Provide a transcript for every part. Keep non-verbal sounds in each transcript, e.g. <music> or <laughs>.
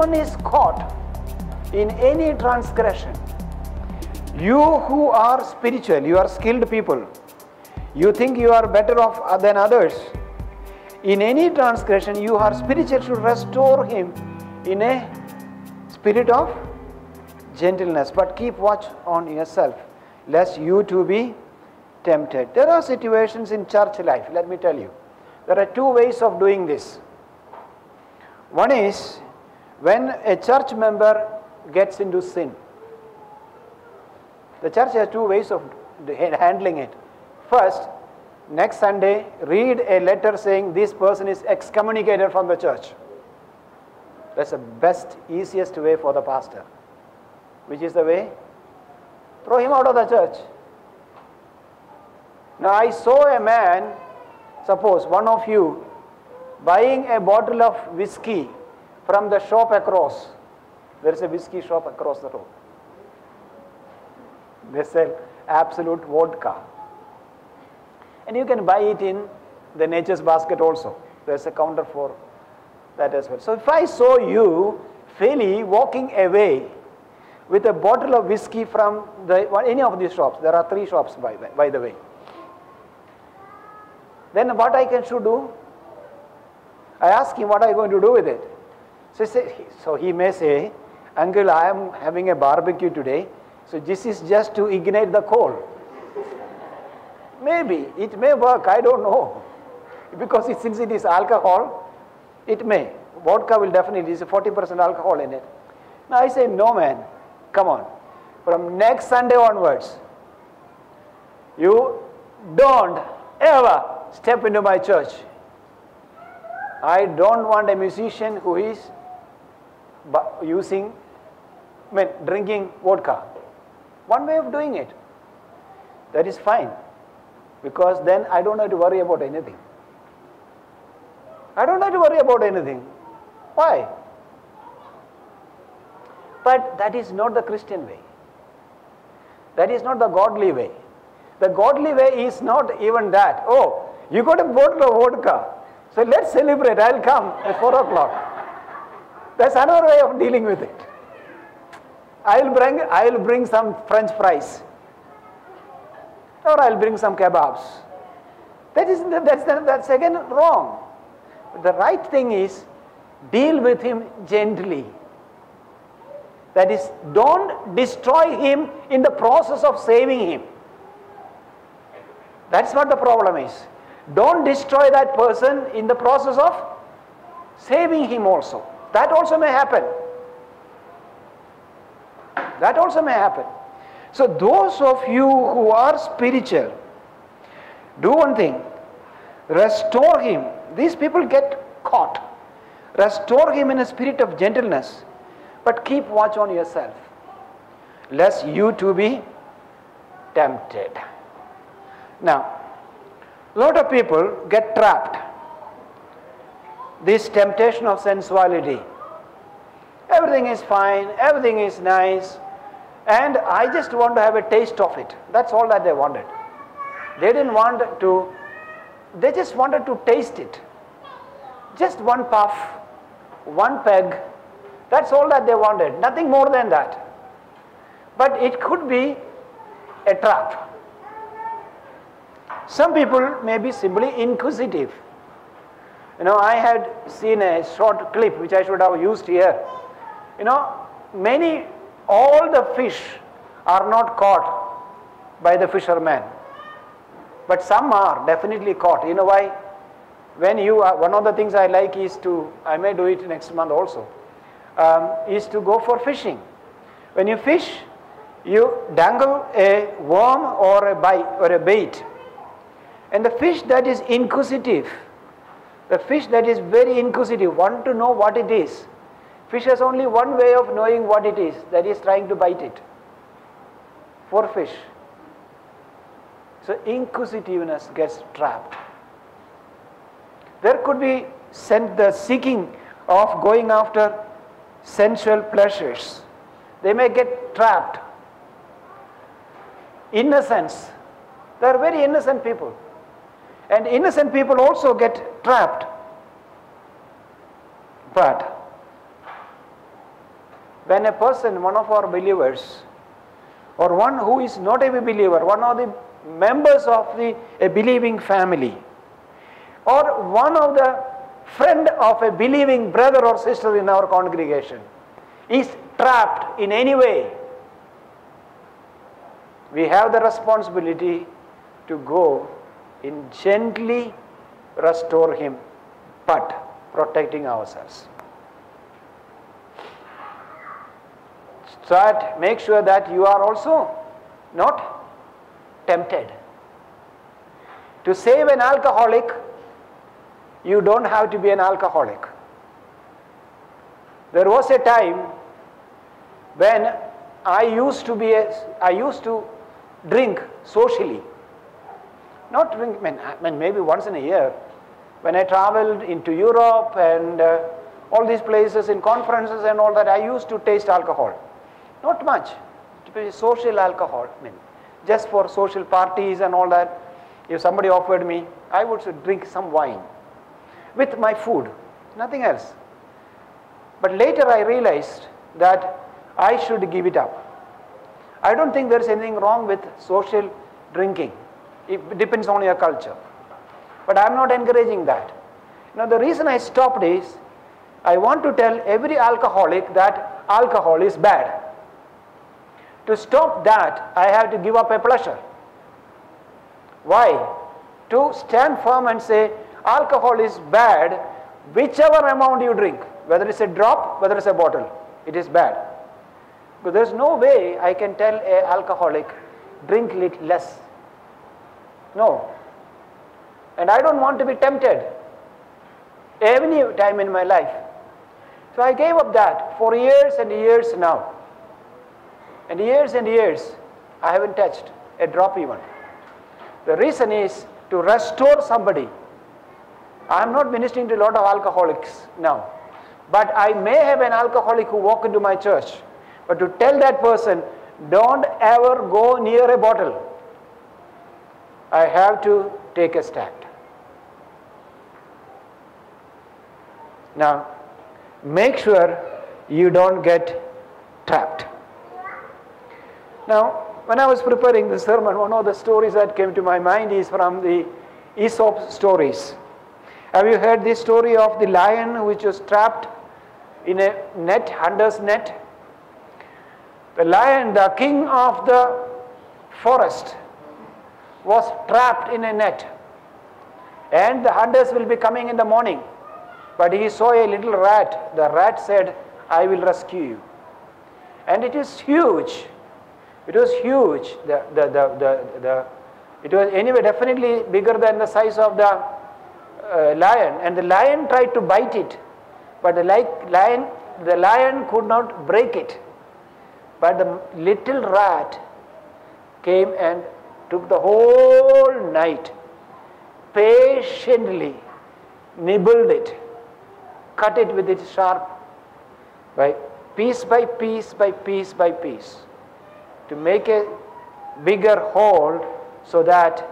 anyone is caught in any transgression, you who are spiritual, you are skilled people, you think you are better off than others, in any transgression, you are spiritual should restore him in a spirit of gentleness. But keep watch on yourself, lest you too be tempted. There are situations in church life, let me tell you. There are two ways of doing this. One is when a church member gets into sin. The church has two ways of handling it. First, next Sunday, read a letter saying this person is excommunicated from the church. That's the best, easiest way for the pastor. Which is the way? Throw him out of the church. Now, I saw a man, suppose one of you, buying a bottle of whiskey from the shop across. There is a whiskey shop across the road. They sell Absolut vodka. And you can buy it in the nature's basket also. There's a counter for that as well. So if I saw you, Philly, walking away with a bottle of whiskey from the, any of these shops, there are three shops by the, by the way, then what I can should do? I ask him what are you going to do with it. So, say, so he may say, Uncle, I am having a barbecue today, so this is just to ignite the coal. Maybe, it may work, I don't know. Because it, since it is alcohol, it may. Vodka will definitely, is 40% alcohol in it. Now I say, no man, come on. From next Sunday onwards, you don't ever step into my church. I don't want a musician who is using, I mean, drinking vodka. One way of doing it. That is fine. Because then I don't have to worry about anything. I don't have to worry about anything. Why? But that is not the Christian way. That is not the godly way. The godly way is not even that. Oh, you got a bottle of vodka. So let's celebrate. I'll come at 4 o'clock. That's another way of dealing with it. I'll bring, I'll bring some French fries. Or I'll bring some kebabs. That is, that's, that's again wrong. The right thing is deal with him gently. That is, don't destroy him in the process of saving him. That's what the problem is. Don't destroy that person in the process of saving him also. That also may happen. That also may happen. So, those of you who are spiritual, do one thing restore him. These people get caught. Restore him in a spirit of gentleness, but keep watch on yourself, lest you too be tempted. Now, a lot of people get trapped. This temptation of sensuality. Everything is fine, everything is nice, and I just want to have a taste of it. That's all that they wanted. They didn't want to, they just wanted to taste it. Just one puff, one peg, that's all that they wanted, nothing more than that. But it could be a trap. Some people may be simply inquisitive. You know, I had seen a short clip which I should have used here. You know, many, all the fish are not caught by the fisherman. But some are definitely caught. You know why? When you are, one of the things I like is to, I may do it next month also, um, is to go for fishing. When you fish, you dangle a worm or a bite or a bait and the fish that is inquisitive, the fish that is very inquisitive, want to know what it is. Fish has only one way of knowing what it is, that is trying to bite it. For fish. So inquisitiveness gets trapped. There could be sent the seeking of going after sensual pleasures. They may get trapped. Innocence. They are very innocent people. And innocent people also get trapped. But when a person, one of our believers, or one who is not a believer, one of the members of the a believing family, or one of the friend of a believing brother or sister in our congregation is trapped in any way, we have the responsibility to go in gently restore him, but protecting ourselves. That make sure that you are also not tempted. To save an alcoholic, you don't have to be an alcoholic. There was a time when I used to be a, I used to drink socially. Not drink, I mean, I mean, maybe once in a year. When I traveled into Europe and uh, all these places in conferences and all that, I used to taste alcohol. Not much. Social alcohol. I mean, just for social parties and all that. If somebody offered me, I would drink some wine with my food, nothing else. But later I realized that I should give it up. I don't think there is anything wrong with social drinking. It depends on your culture. But I am not encouraging that. Now the reason I stopped is I want to tell every alcoholic that alcohol is bad. To stop that, I have to give up a pleasure. Why? To stand firm and say alcohol is bad, whichever amount you drink, whether it's a drop, whether it's a bottle, it is bad. Because there's no way I can tell a alcoholic, drink less. No. And I don't want to be tempted any time in my life. So I gave up that for years and years now. And years and years, I haven't touched a drop even. The reason is to restore somebody. I am not ministering to a lot of alcoholics now. But I may have an alcoholic who walk into my church. But to tell that person, don't ever go near a bottle. I have to take a stand. Now, make sure you don't get trapped. Now, when I was preparing the sermon, one of the stories that came to my mind is from the Aesop stories. Have you heard the story of the lion which was trapped in a net, hunter's net? The lion, the king of the forest, was trapped in a net. And the hunters will be coming in the morning. But he saw a little rat. The rat said, I will rescue you. And it is huge. It was huge. The, the, the, the, the, it was anyway definitely bigger than the size of the uh, lion. And the lion tried to bite it. But the like lion, the lion could not break it. But the little rat came and took the whole night, patiently nibbled it, cut it with its sharp, by piece by piece by piece by piece, to make a bigger hole so that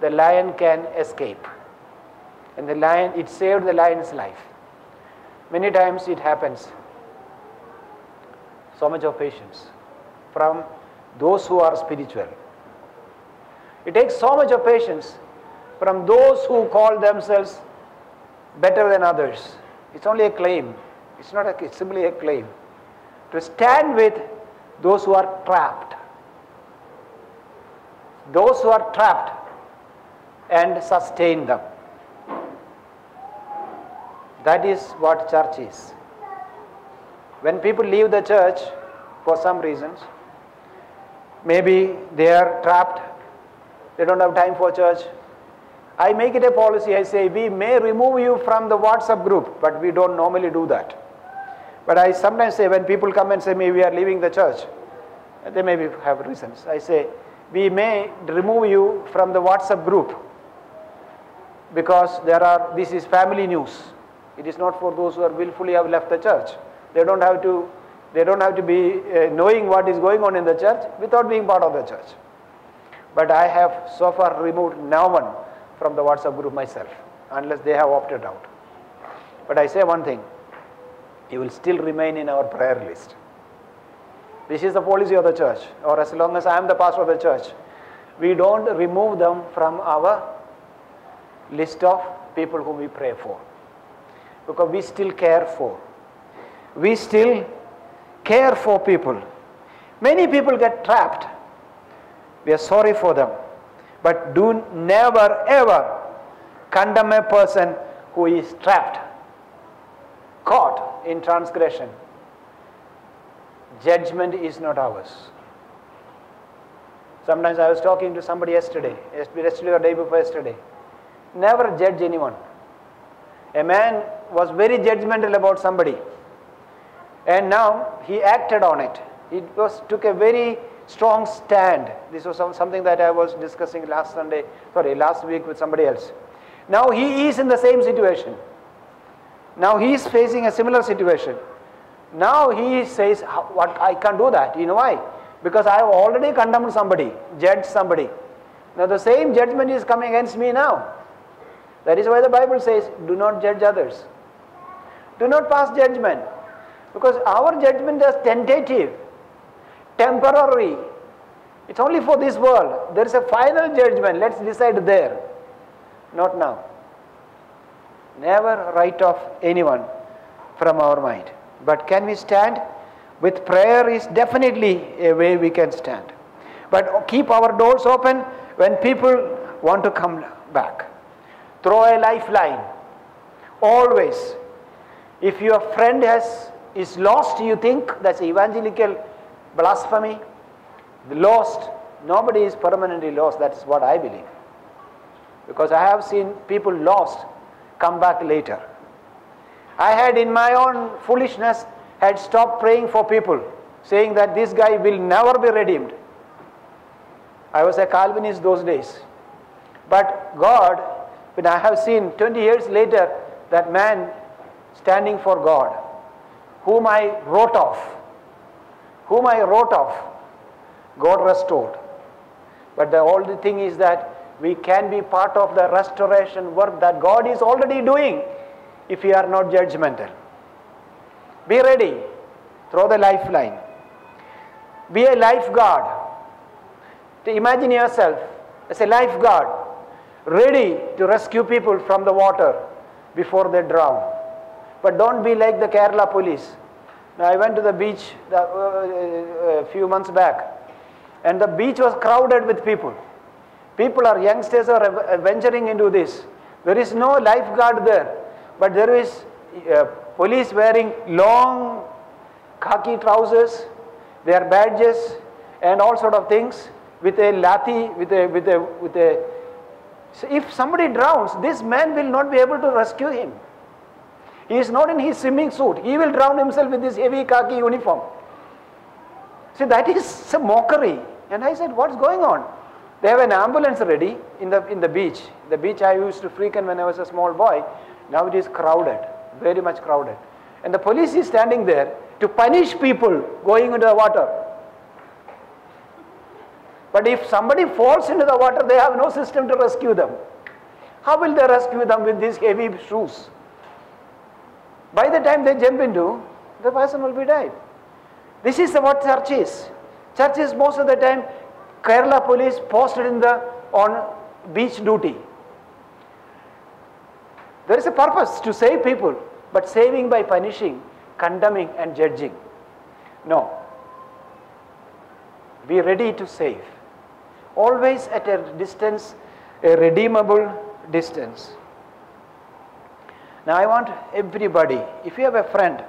the lion can escape. And the lion, it saved the lion's life. Many times it happens. So much of patience from those who are spiritual. It takes so much of patience from those who call themselves better than others. It's only a claim. It's not a, it's simply a claim. To stand with those who are trapped. Those who are trapped and sustain them. That is what church is. When people leave the church for some reasons, maybe they are trapped, they don't have time for church. I make it a policy, I say, we may remove you from the WhatsApp group, but we don't normally do that. But I sometimes say, when people come and say, me, we are leaving the church, they maybe have reasons. I say, we may remove you from the WhatsApp group because there are, this is family news. It is not for those who are willfully have left the church. They don't have to, they don't have to be uh, knowing what is going on in the church without being part of the church. But I have so far removed no one from the WhatsApp group myself, unless they have opted out. But I say one thing, you will still remain in our prayer list. This is the policy of the church, or as long as I am the pastor of the church, we don't remove them from our list of people whom we pray for. Because we still care for. We still care for people. Many people get trapped. We are sorry for them. But do never ever condemn a person who is trapped, caught in transgression. Judgment is not ours. Sometimes I was talking to somebody yesterday, yesterday or day before yesterday. Never judge anyone. A man was very judgmental about somebody, and now he acted on it. It was, took a very strong stand. This was something that I was discussing last Sunday, sorry, last week with somebody else. Now he is in the same situation. Now he is facing a similar situation. Now he says, "What I can't do that." You know why? Because I have already condemned somebody, judged somebody. Now the same judgment is coming against me now. That is why the Bible says, "Do not judge others." Do not pass judgment, because our judgment is tentative, temporary. It's only for this world. There is a final judgment. Let's decide there, not now. Never write off anyone from our mind. But can we stand? With prayer is definitely a way we can stand. But keep our doors open when people want to come back. Throw a lifeline. Always. If your friend has is lost, you think that's evangelical blasphemy. The lost, nobody is permanently lost. That's what I believe. Because I have seen people lost come back later. I had in my own foolishness had stopped praying for people, saying that this guy will never be redeemed. I was a Calvinist those days. But God, when I have seen 20 years later that man standing for God, whom I wrote off, whom I wrote off, God restored. But the only thing is that we can be part of the restoration work that God is already doing if we are not judgmental. Be ready. Throw the lifeline. Be a lifeguard. To imagine yourself as a lifeguard, ready to rescue people from the water before they drown. But don't be like the Kerala police. Now, I went to the beach a uh, uh, uh, few months back, and the beach was crowded with people. People are youngsters are venturing into this. There is no lifeguard there. But there is uh, police wearing long khaki trousers, their badges and all sort of things with a lathi, with a, with a, with a, so if somebody drowns, this man will not be able to rescue him. He is not in his swimming suit. He will drown himself with this heavy khaki uniform. See, that is a mockery. And I said, what's going on? They have an ambulance ready in the, in the beach. The beach I used to frequent when I was a small boy. Now it is crowded, very much crowded. And the police is standing there to punish people going into the water. But if somebody falls into the water, they have no system to rescue them. How will they rescue them with these heavy shoes? By the time they jump into, the person will be dead. This is what church is. Church is most of the time Kerala police posted in the on beach duty. There is a purpose to save people, but saving by punishing, condemning, and judging. No. Be ready to save. Always at a distance, a redeemable distance. Now, I want everybody, if you have a friend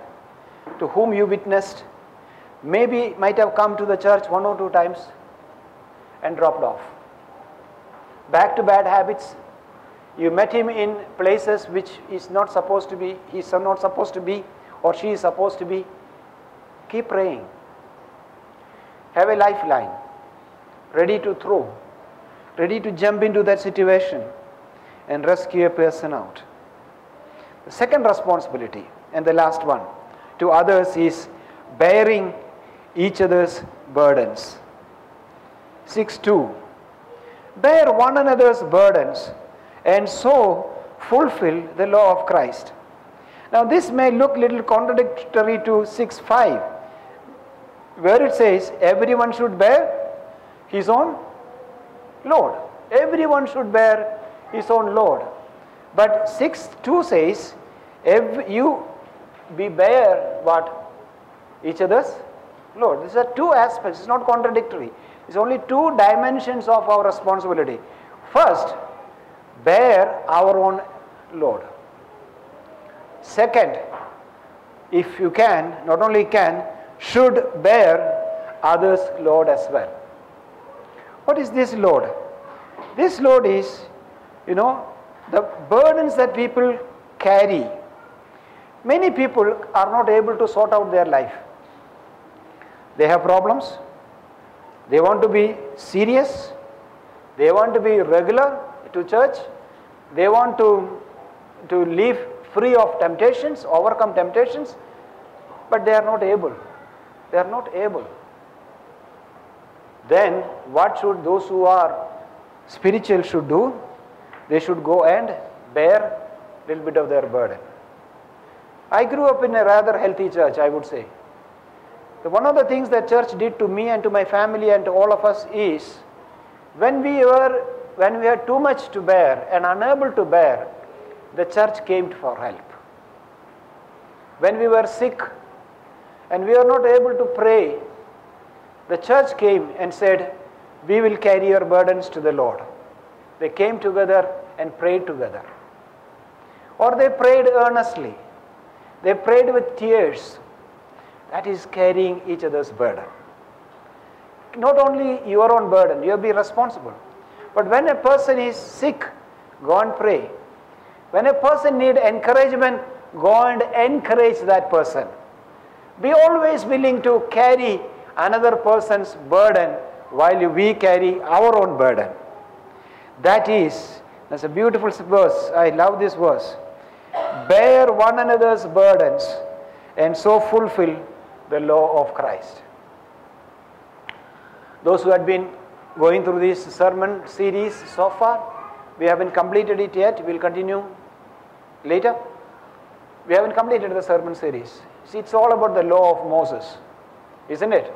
to whom you witnessed, maybe might have come to the church one or two times and dropped off. Back to bad habits, you met him in places which is not supposed to be, he's not supposed to be, or she is supposed to be. Keep praying. Have a lifeline, ready to throw, ready to jump into that situation and rescue a person out. Second responsibility, and the last one, to others is bearing each other's burdens. 6 2. Bear one another's burdens and so fulfill the law of Christ. Now, this may look little contradictory to 6 5. where it says everyone should bear his own load. Everyone should bear his own load. But 6 2 says, every, you be bear what? Each other's load. These are two aspects, it's not contradictory. It's only two dimensions of our responsibility. First, bear our own load. Second, if you can, not only can, should bear others' load as well. What is this load? This load is, you know, the burdens that people carry. Many people are not able to sort out their life. They have problems, they want to be serious, they want to be regular to church, they want to, to live free of temptations, overcome temptations, but they are not able. They are not able. Then what should those who are spiritual should do? They should go and bear a little bit of their burden. I grew up in a rather healthy church, I would say. One of the things that church did to me and to my family and to all of us is when we were when we had too much to bear and unable to bear, the church came for help. When we were sick and we were not able to pray, the church came and said, We will carry your burdens to the Lord. They came together and prayed together. Or they prayed earnestly. They prayed with tears. That is carrying each other's burden. Not only your own burden, you'll be responsible. But when a person is sick, go and pray. When a person need encouragement, go and encourage that person. Be always willing to carry another person's burden while we carry our own burden. That is, that's a beautiful verse. I love this verse. Bear one another's burdens and so fulfill the law of Christ. Those who had been going through this sermon series so far, we haven't completed it yet. We'll continue later. We haven't completed the sermon series. See, it's all about the law of Moses, isn't it?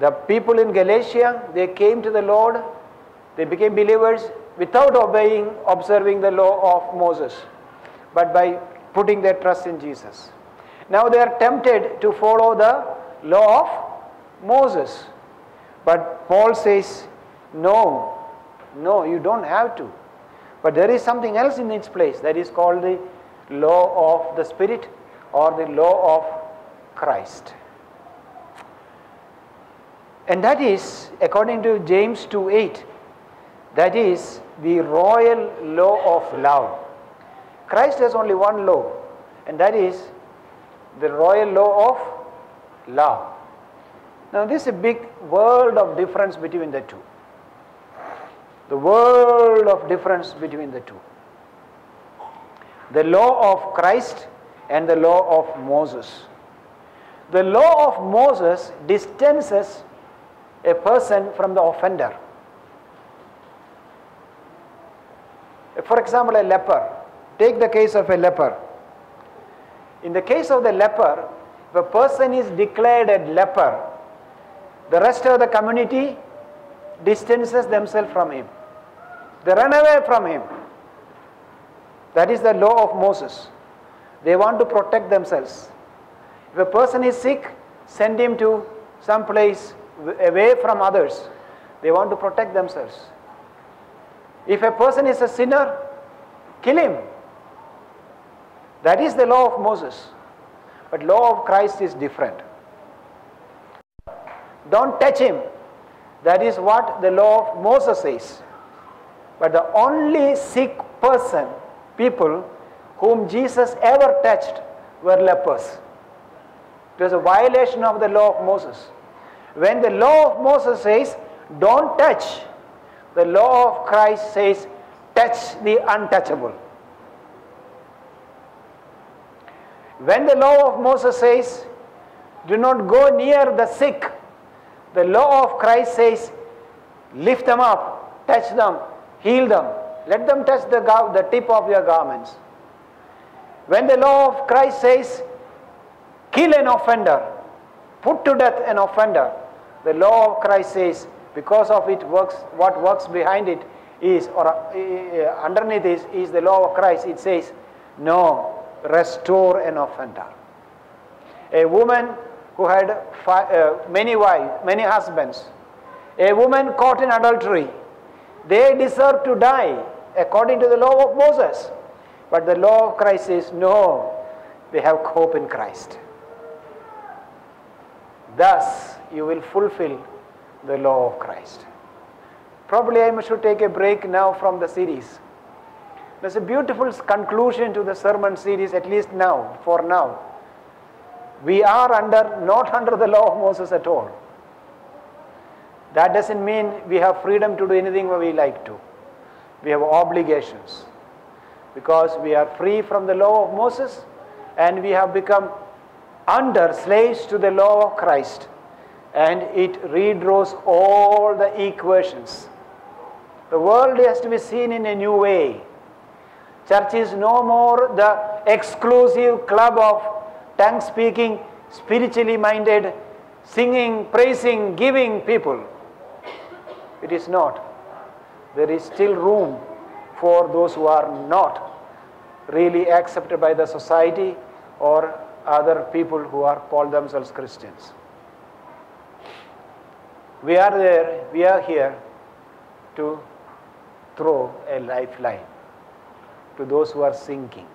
The people in Galatia, they came to the Lord, they became believers without obeying, observing the law of Moses, but by putting their trust in Jesus. Now they are tempted to follow the law of Moses. But Paul says, no, no, you don't have to. But there is something else in its place that is called the law of the Spirit or the law of Christ. And that is, according to James 2 8, that is the royal law of love. Christ has only one law, and that is the royal law of love. Now, this is a big world of difference between the two. The world of difference between the two. The law of Christ and the law of Moses. The law of Moses distances a person from the offender. For example, a leper. Take the case of a leper. In the case of the leper, if a person is declared a leper, the rest of the community distances themselves from him. They run away from him. That is the law of Moses. They want to protect themselves. If a person is sick, send him to some place away from others. They want to protect themselves. If a person is a sinner, kill him. That is the law of Moses. But law of Christ is different. Don't touch him. That is what the law of Moses says. But the only sick person, people whom Jesus ever touched were lepers. It was a violation of the law of Moses. When the law of Moses says, don't touch, the law of Christ says, touch the untouchable. When the law of Moses says, do not go near the sick, the law of Christ says, lift them up, touch them, heal them, let them touch the, the tip of your garments. When the law of Christ says, kill an offender, put to death an offender, the law of Christ says, because of it works, what works behind it is, or uh, underneath is, is the law of Christ. It says, no, restore an offender. A woman who had fi- uh, many wives, many husbands, a woman caught in adultery, they deserve to die according to the law of Moses. But the law of Christ says, no, they have hope in Christ. Thus, you will fulfill the law of Christ. Probably I should take a break now from the series. There's a beautiful conclusion to the sermon series, at least now, for now. We are under, not <laughs> under the law of Moses at all. That doesn't mean we have freedom to do anything we like to. We have obligations. Because we are free from the law of Moses and we have become under slaves to the law of Christ. And it redraws all the equations. The world has to be seen in a new way. Church is no more the exclusive club of tongue speaking, spiritually minded, singing, praising, giving people. It is not. There is still room for those who are not really accepted by the society or other people who are called themselves Christians. We are there, we are here to throw a lifeline to those who are sinking.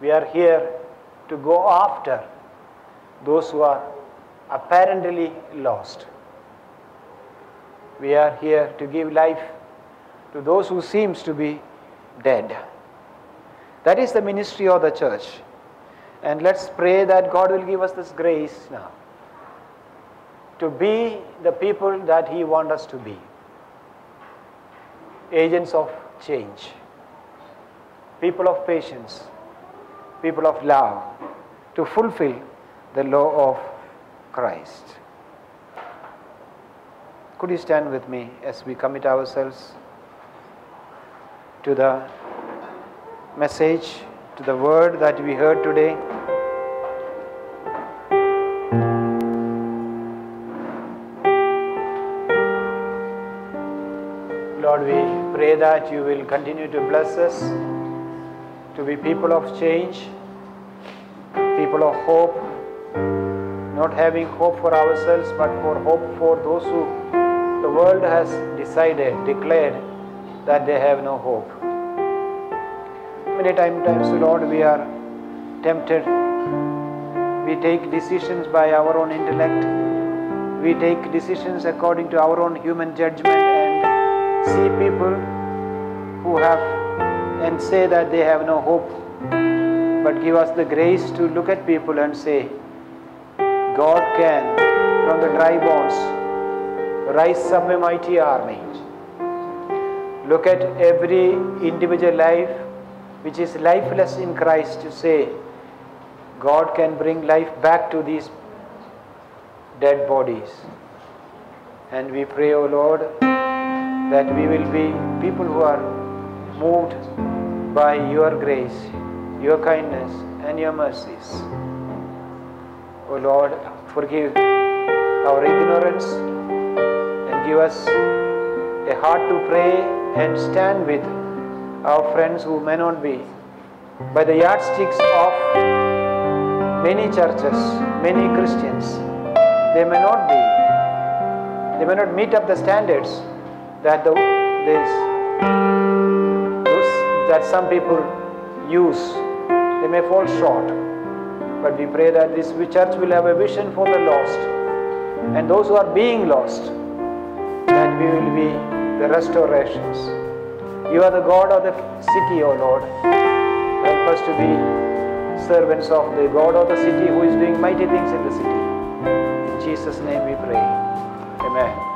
We are here to go after those who are apparently lost. We are here to give life to those who seems to be dead. That is the ministry of the church. And let's pray that God will give us this grace now to be the people that He wants us to be agents of change, people of patience, people of love, to fulfill the law of Christ. Could you stand with me as we commit ourselves to the message, to the word that we heard today? That you will continue to bless us to be people of change, people of hope, not having hope for ourselves, but for hope for those who the world has decided, declared that they have no hope. Many times, Lord, we are tempted. We take decisions by our own intellect. We take decisions according to our own human judgment and see people who have and say that they have no hope. But give us the grace to look at people and say, God can, from the dry bones, rise up a mighty army. Look at every individual life which is lifeless in Christ to say, God can bring life back to these dead bodies. And we pray, O Lord, that we will be people who are moved by your grace, your kindness, and your mercies. O Lord, forgive our ignorance and give us a heart to pray and stand with our friends who may not be by the yardsticks of many churches, many Christians. They may not be, they may not meet up the standards that the this that some people use. They may fall short. But we pray that this church will have a vision for the lost and those who are being lost, that we will be the restorations. You are the God of the city, O Lord. Help us to be servants of the God of the city who is doing mighty things in the city. In Jesus' name we pray. Amen.